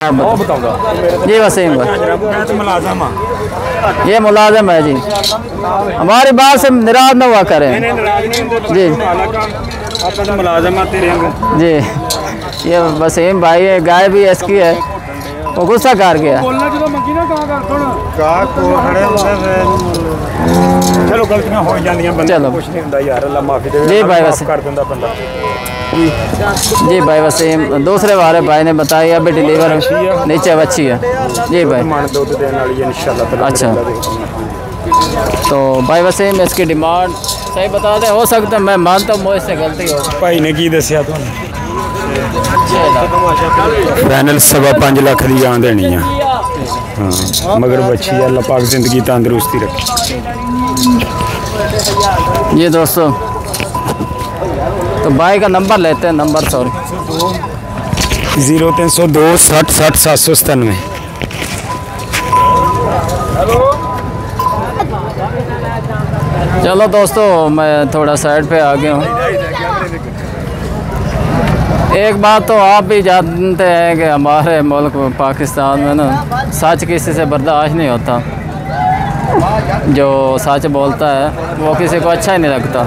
जी वसीम भाई ये मुलाजम है जी। हमारी बात से निराश न हुआ करें। जी। मुलाजम जी। ये वसीम भाई है गाय भी इसकी है। वो गुस्सा कर गया। चलो गलतियाँ हो जाती चलो। जी भाई कर दिता बंदा। जी भाई बस दूसरे बारे भाई ने बताया अभी डिलीवर नीचे अच्छी है। जी भाई। अच्छा। तो भाई वसीम इसकी डिमांड सही बता दें हो सकता मैं मानता हूँ मुझसे गलती हो। भाई ने की दसिया तो फाइनल सवा पाँच लाख की जान देनी है हाँ, मगर बच्ची अल्लाह पाक ज़िंदगी तंदुरुस्ती रखी। ये दोस्तों तो भाई का नंबर लेते हैं नंबर सॉरी 0302 60 60 797 चलो दोस्तों मैं थोड़ा साइड पे आ गया हूँ। एक बात तो आप भी जानते हैं कि हमारे मुल्क पाकिस्तान में ना सच किसी से बर्दाश्त नहीं होता। जो सच बोलता है वो किसी को अच्छा ही नहीं लगता।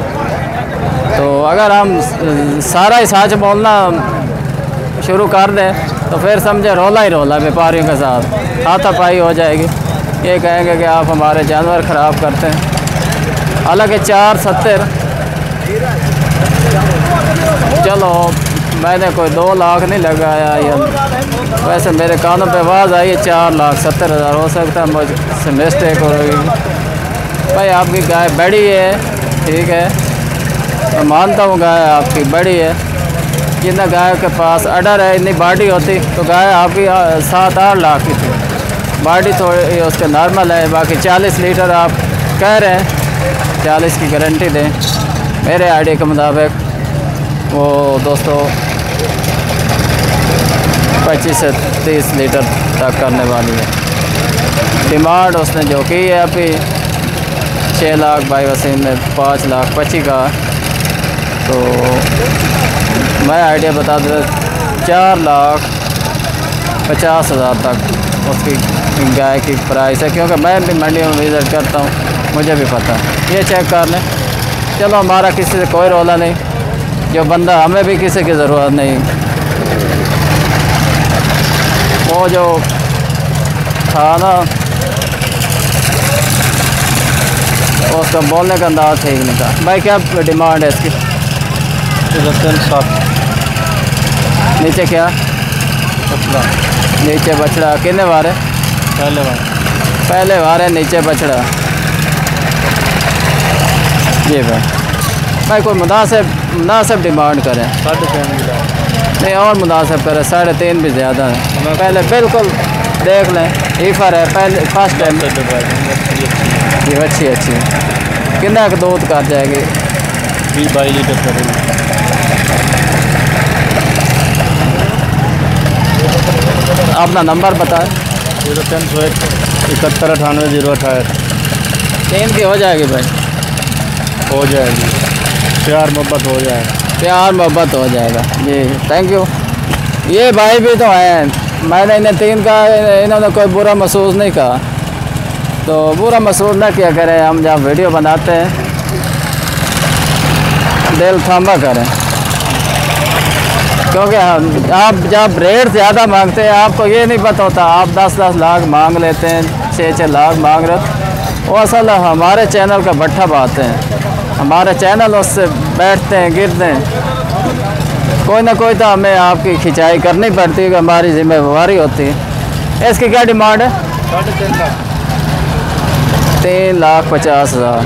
तो अगर हम सारा ही सच बोलना शुरू कर दें तो फिर समझे रोला ही रोला व्यापारियों के साथ। हाथापाई हो जाएगी। ये कहेंगे कि आप हमारे जानवर ख़राब करते हैं। हालाँकि चार सत्तर। चलो, मैंने कोई दो लाख नहीं लगाया या। वैसे मेरे कानों पे आवाज़ आई है, चार लाख सत्तर हज़ार हो सकता है मुझसे मिस्टेक हो है। भाई आपकी गाय बड़ी है, ठीक है। मैं मानता हूँ गाय आपकी बड़ी है। जितना गाय के पास अडर है, इतनी बाडी होती तो गाय आपकी सात आठ लाख की थी। बाडी थोड़ी उसके नॉर्मल है, बाकी चालीस लीटर आप कह रहे हैं। चालीस की गारंटी दें। मेरे आइडिया के मुताबिक वो दोस्तों, पच्चीस से तीस लीटर तक करने वाली है। डिमांड उसने जो की है अभी छः लाख बाई वसीम ने पाँच लाख पच्चीस का। तो मैं आइडिया बता देता, चार लाख पचास हज़ार तक उसकी गाय की प्राइस है, क्योंकि मैं भी मंडी में विज़िट करता हूँ, मुझे भी पता है। ये चेक कर लें। चलो, हमारा किसी से कोई रोला नहीं, जो बंदा हमें भी किसी की ज़रूरत नहीं। वो जो था ना उसका बोलने का अंदाज ठीक नहीं था। भाई, क्या डिमांड है इसकी? नीचे क्या? बछड़ा। नीचे बछड़ा। कितने बार है? पहले बार पहले बार है नीचे बछड़ा। जी भाई। भाई कोई मुनासिब मुनासिब डिमांड करें। साढ़े तीन नहीं और मुनासिब करें साढ़े तीन भी ज़्यादा है। पहले बिल्कुल देख लें ईफर है पहले फ़र्स्ट टाइम ये अच्छी अच्छी कितना दूध कर जाएगी? बीस बाईस लीटर करेगी। अपना नंबर बताएँ। ज़ीरो तीन सौ एक इकहत्तर अठानवे ज़ीरो अठारह तीन की हो जाएगी भाई। हो जाएगी। प्यार मोहब्बत हो जाएगा प्यार मोहब्बत हो जाएगा। जी थैंक यू ये भाई भी तो हैं। मैंने इन्हें तीन का इन्होंने कोई बुरा महसूस नहीं कहा तो बुरा महसूस ना किया करें। हम जब वीडियो बनाते हैं दिल थामा करें। क्योंकि हम आप जब रेट ज़्यादा मांगते हैं आपको ये नहीं पता होता आप दस दस लाख मांग लेते हैं छः छः लाख मांग रहे हो। वो असल हमारे चैनल का भट्ठा बात है। हमारे चैनल उससे बैठते हैं गिरते हैं। कोई ना कोई तो हमें आपकी खिंचाई करनी पड़ती है कि हमारी जिम्मेवारी होती है। इसकी क्या डिमांड है? तीन लाख तीन लाख पचास हज़ार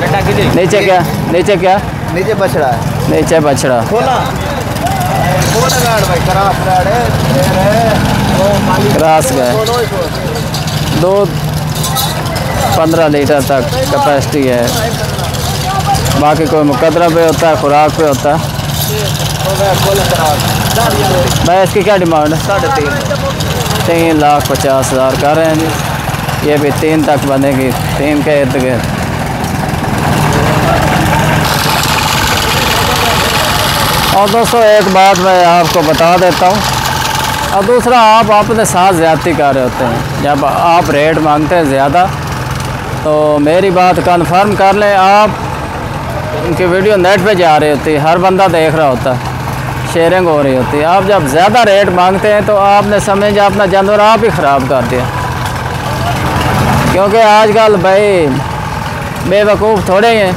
नीचे क्या? नीचे क्या? नीचे बछड़ा है। नीचे बछड़ा। खोला। है है क्रास ही। दूध पंद्रह लीटर तक कैपेसिटी है। बाकी कोई मुकदरा पे होता है खुराक पे होता है। भाई इसकी क्या डिमांड है? साढ़े तीन। तीन लाख पचास हज़ार कर रहे हैं जी। ये भी तीन तक बनेगी। तीन के इर्द गिर्द और दोस्तों, एक बात मैं आपको बता देता हूँ। और दूसरा, आप अपने साथ ज़्यादती कर रहे होते हैं। जब आप रेट मांगते हैं ज़्यादा तो मेरी बात कन्फर्म कर लें, आप उनकी वीडियो नेट पे जा रही होती है। हर बंदा देख रहा होता है शेयरिंग हो रही होती है। आप जब ज़्यादा रेट मांगते हैं तो आपने समझ अपना जानवर आप ही ख़राब कर दिया। क्योंकि आजकल भाई, बेवकूफ़ थोड़े ही हैं,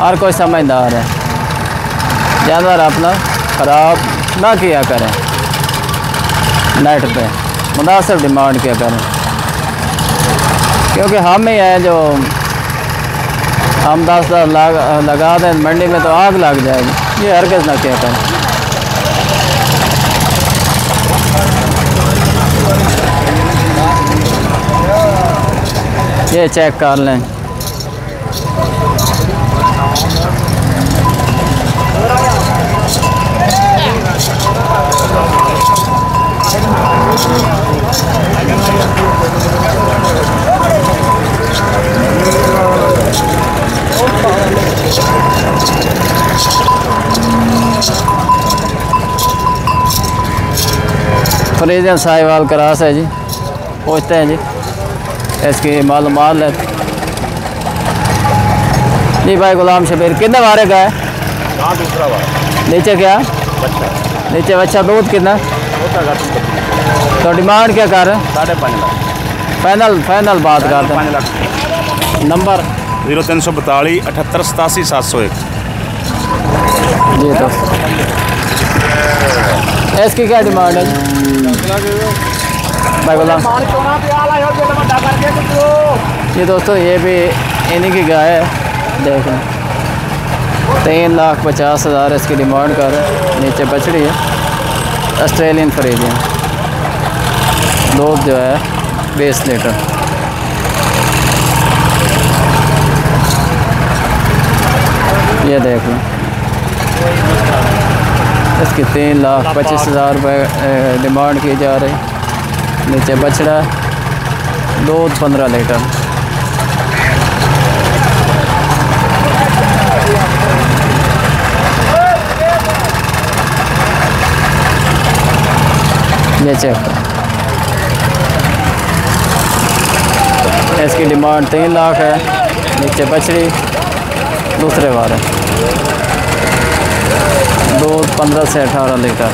और कोई समझदार है। जानवर अपना ख़राब ना किया करें। नेट पे, मुनासिब डिमांड किया करें। क्योंकि हम ही हैं जो हम दस दस लाग दें, मंडी में तो आग लग जाएगी। ये हर किस ना किया करें। ये चेक कर लें। फ्रीजन साहिवाल क्रास है जी। पूछते हैं जी। इसकी मालूम है। जी भाई गुलाम शबीर कितने बारे का है हाँ दूसरा बार। नीचे क्या? बच्चा। नीचे बच्चा दूध कितना? तो डिमांड क्या कर रहे हैं? साढ़े पाँच लाख। फाइनल फाइनल बात करते लाख। हैं नंबर? ज़ीरो तीन सौ बताली अठहत्तर सतासी सात सौ एक। जी तो। इसकी क्या डिमांड है भाई गुलाम ये दोस्तों ये भी इन्हीं की गाय है देख लें तीन लाख पचास हज़ार इसकी डिमांड कर नीचे बछड़ी है ऑस्ट्रेलियन फ्रीजियन दूध जो है बीस लीटर ये देख लें इसकी तीन लाख पच्चीस हज़ार रुपये डिमांड की जा रही नीचे बछड़ा दूध पंद्रह लीटर। ये चेक इसकी डिमांड तीन लाख है। नीचे बछड़ी दूसरे बार है पंद्रह से अठारह लीटर।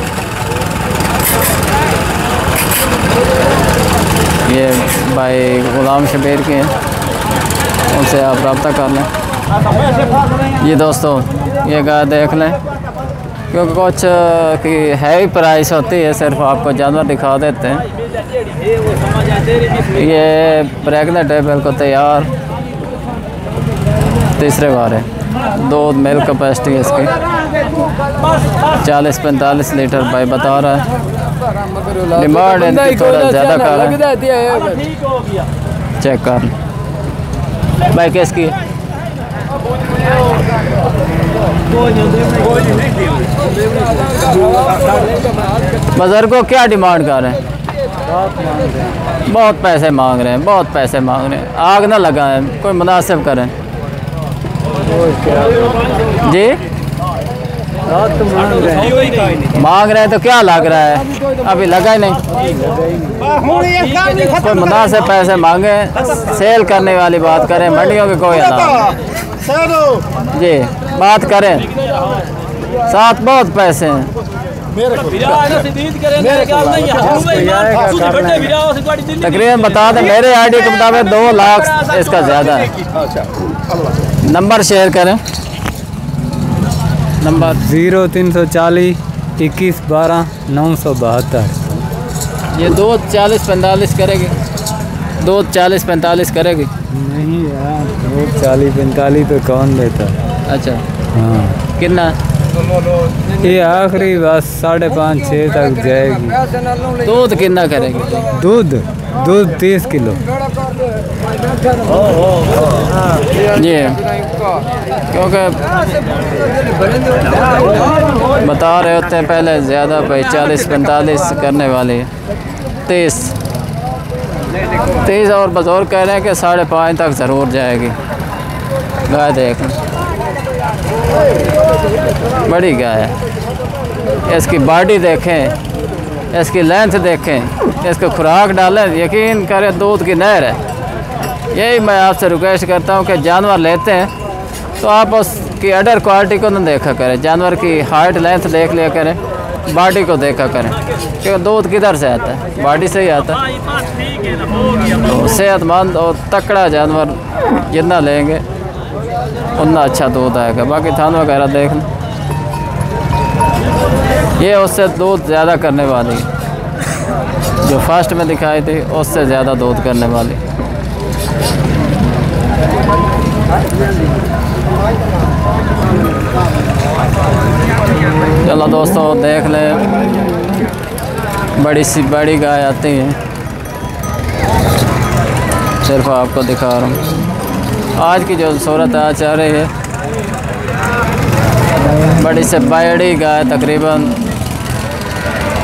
ये भाई गुलाम शबीर के हैं। उनसे आप रब्ता कर लें। ये दोस्तों, ये गाय देख लें। क्योंकि कुछ की हैवी प्राइस होती है, सिर्फ़ आपको जानवर दिखा देते हैं। ये प्रेगनेंट है, बिल्कुल तैयार। तीसरे बार है। दो मिल्क कैपेसिटी इसकी। चालीस पैंतालीस लीटर भाई बता रहा है। डिमांड इनकी थोड़ा ज़्यादा कर। रहा है चेक कर। भाई किसकी? बुज़ुर्गों क्या डिमांड कर रहे हैं? बहुत पैसे मांग रहे हैं बहुत पैसे मांग रहे हैं। आग ना लगाएँ कोई मुनासिब करें। जी? मांग रहे हैं। तो क्या लग रहा है? अभी लगा ही नहीं। कोई मुनासिब पैसे मांगे सेल करने वाली बात करें, मंडियों की कोई अलावा जी, बात करें। साथ बहुत पैसे हैं। तकरीबन बता दें, मेरे आईडी के मुताबिक दो लाख इसका ज़्यादा है। नंबर शेयर करें। नंबर ज़ीरो तीन सौ चालीस इक्कीस बारह नौ सौ बहत्तर। ये दो चालीस पैंतालीस करेगी। दो चालीस पैंतालीस करेगी। नहीं यार दो चालीस पैंतालीस पे कौन देता? अच्छा। हाँ। कितना? ये आखिरी बस साढ़े पाँच छः तक जाएगी। दूध कितना करेगी? दूध? दूध तीस किलो। जी। क्योंकि बता रहे होते हैं पहले ज़्यादा भाई, चालीस, पैंतालीस करने वाली। तीस तीस और बुज़ुर्ग कह रहे हैं कि साढ़े पाँच तक ज़रूर जाएगी। गाय देख। बड़ी गाय है। इसकी बॉडी देखें, इसकी लेंथ देखें, इसको खुराक डालें। यकीन करें, दूध की नहर है। यही मैं आपसे रिक्वेस्ट करता हूँ कि जानवर लेते हैं तो आप उसकी अडर क्वालिटी को ना देखा करें, जानवर की हाइट लेंथ देख लिया करें बॉडी को देखा करें, क्योंकि दूध किधर से आता है? बॉडी से ही आता है। तो सेहतमंद और तकड़ा जानवर जितना लेंगे, उतना अच्छा दूध आएगा। बाकी थान वगैरह देख लें। ये उससे दूध ज़्यादा करने वाली, जो फ़र्स्ट में दिखाई थी, उससे ज़्यादा दूध करने वाली। चलो दोस्तों, देख लें। बड़ी सी बड़ी गाय आती है। सिर्फ़ आपको दिखा रहा हूँ। आज की जो सूरत आज चल रही है, बड़ी से बड़ी गाय तकरीबन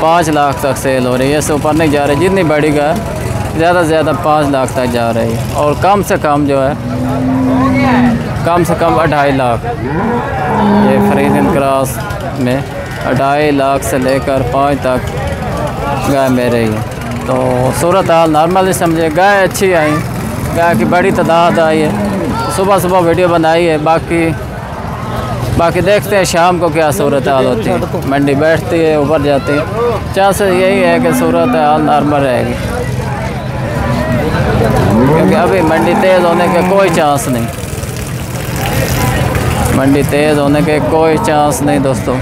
पाँच लाख तक सेल हो रही है। इससे ऊपर नहीं जा रही, जितनी बड़ी गाय ज़्यादा से ज़्यादा पाँच लाख तक जा रही है और कम से कम जो है, कम से कम अढ़ाई लाख। ये फरीदन क्रॉस में अढ़ाई लाख से लेकर पाँच तक गाय में रही है। तो सूरत हाल नॉर्मल ही समझे गाय अच्छी आई, गाय की बड़ी तादाद आई है। सुबह सुबह वीडियो बनाई है, बाकी बाकी देखते हैं शाम को क्या सूरत हाल होती है। मंडी बैठती है, ऊपर जाती है। चांसेस यही है कि सूरत हाल नॉर्मल रहेगी। क्योंकि अभी मंडी तेज़ होने के कोई चांस नहीं। मंडी तेज़ होने के कोई चांस नहीं, दोस्तों।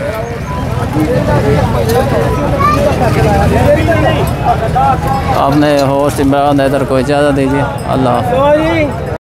आपने होश इमरान हैदर को इजाज़त दीजिए। अल्लाह।